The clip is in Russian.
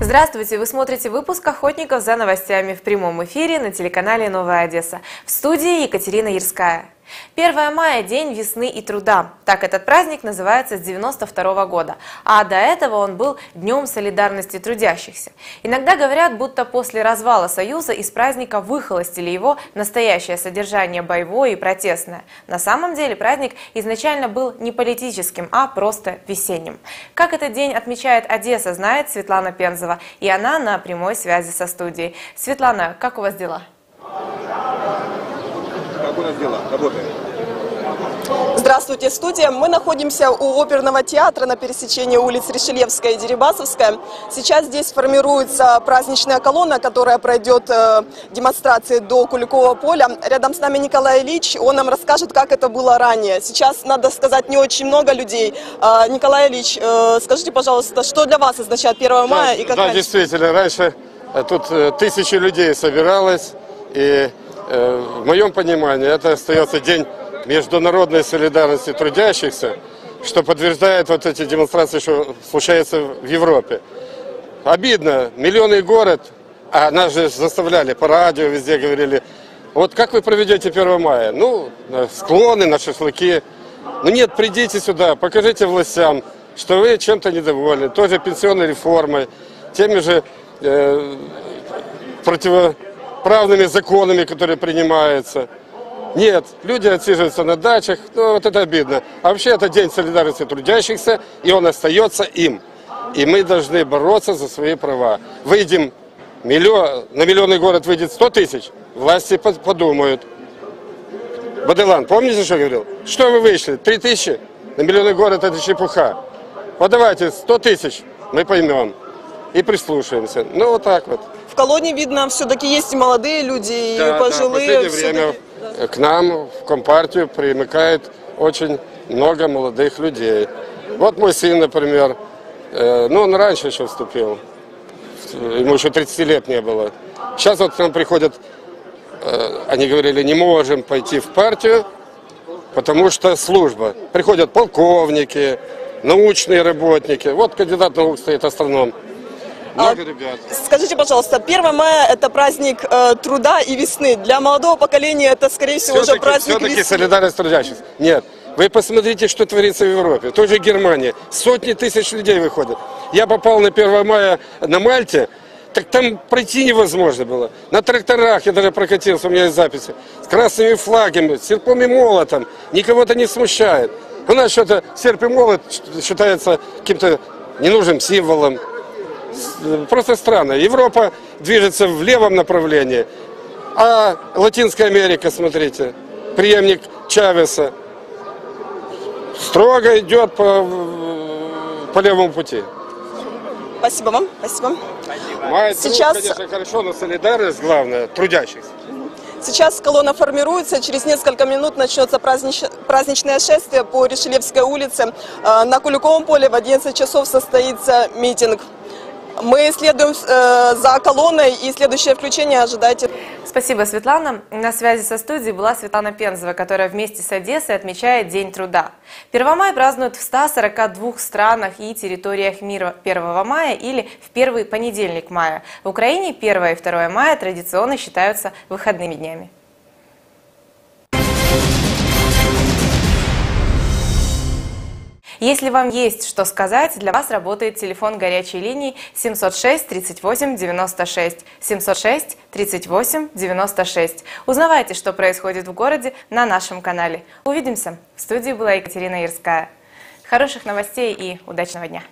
Здравствуйте! Вы смотрите выпуск «Охотников за новостями» в прямом эфире на телеканале «Новая Одесса». В студии Екатерина Ярская. 1 мая – День весны и труда. Так этот праздник называется с 92 года. А до этого он был Днем солидарности трудящихся. Иногда говорят, будто после развала Союза из праздника выхолостили его настоящее содержание боевое и протестное. На самом деле праздник изначально был не политическим, а просто весенним. Как этот день отмечает Одесса, знает Светлана Пензова. И она на прямой связи со студией. Светлана, как у вас дела? Нас дела? Работаем. Здравствуйте, студия. Мы находимся у оперного театра на пересечении улиц Решелевская и Дерибасовская. Сейчас здесь формируется праздничная колонна, которая пройдет э, демонстрации до Куликового поля. Рядом с нами Николай Ильич, он нам расскажет, как это было ранее. Сейчас, надо сказать, не очень много людей. Э, Николай Ильич, э, скажите, пожалуйста, что для вас означает 1 мая да, и как Да, раньше? действительно, раньше э, тут э, тысячи людей собиралось, и в моем понимании это остается день международной солидарности трудящихся, что подтверждает вот эти демонстрации, что случается в Европе. Обидно, миллионный город, а нас же заставляли по радио, везде говорили, вот как вы проведете 1 мая? Ну, на склоны, на шашлыки. Ну нет, придите сюда, покажите властям, что вы чем-то недовольны, тоже пенсионной реформой, теми же э, противоправными законами, которые принимаются. Нет, люди отсиживаются на дачах, ну вот это обидно. А вообще это день солидарности трудящихся, и он остается им. И мы должны бороться за свои права. Выйдем, миллион, на миллионный город выйдет 100 тысяч, власти под- подумают. Баделан, помните, что говорил? Что вы вышли? 3 тысячи? На миллионный город это чепуха. Вот давайте 100 тысяч, мы поймем и прислушаемся. Ну вот так вот. В колонне видно, все-таки есть и молодые люди, и Да, да, в пожилые. последнее время к нам, в Компартию, примыкает очень много молодых людей. Вот мой сын, например, э, ну он раньше еще вступил, ему еще 30 лет не было. Сейчас вот к нам приходят, э, они говорили, не можем пойти в партию, потому что служба. Приходят полковники, научные работники. Вот кандидат наук стоит, астроном. Много ребят. Скажите, пожалуйста, 1 мая это праздник э, труда и весны. Для молодого поколения это, скорее всего, уже праздник все-таки солидарность трудящихся. Нет. Вы посмотрите, что творится в Европе. В той же Германии. Сотни тысяч людей выходят. Я попал на 1 мая на Мальте, так там пройти невозможно было. На тракторах я даже прокатился, у меня есть записи. С красными флагами, с серпом и молотом. Никого это не смущает. У нас что-то серп и молот считается каким-то ненужным символом. Просто странно. Европа движется в левом направлении, а Латинская Америка, смотрите, преемник Чавеса, строго идет по, по левому пути. Спасибо вам, спасибо. Май труд, Сейчас- конечно, хорошо, но солидарность главное, трудящихся. Сейчас колонна формируется, через несколько минут начнется празднич- праздничное шествие по Решелевской улице. Э, На Куликовом поле в 11 часов состоится митинг. Мы следуем э, за колонной и следующее включение ожидайте. Спасибо, Светлана. На связи со студией была Светлана Пензова, которая вместе с Одессой отмечает День труда. 1 мая празднуют в 142 странах и территориях мира 1 мая или в первый понедельник мая. В Украине 1 и 2 мая традиционно считаются выходными днями. Если вам есть что сказать, для вас работает телефон горячей линии 706 38 96 706 38 96. Узнавайте, что происходит в городе на нашем канале. Увидимся. В студии была Екатерина Ирская. Хороших новостей и удачного дня!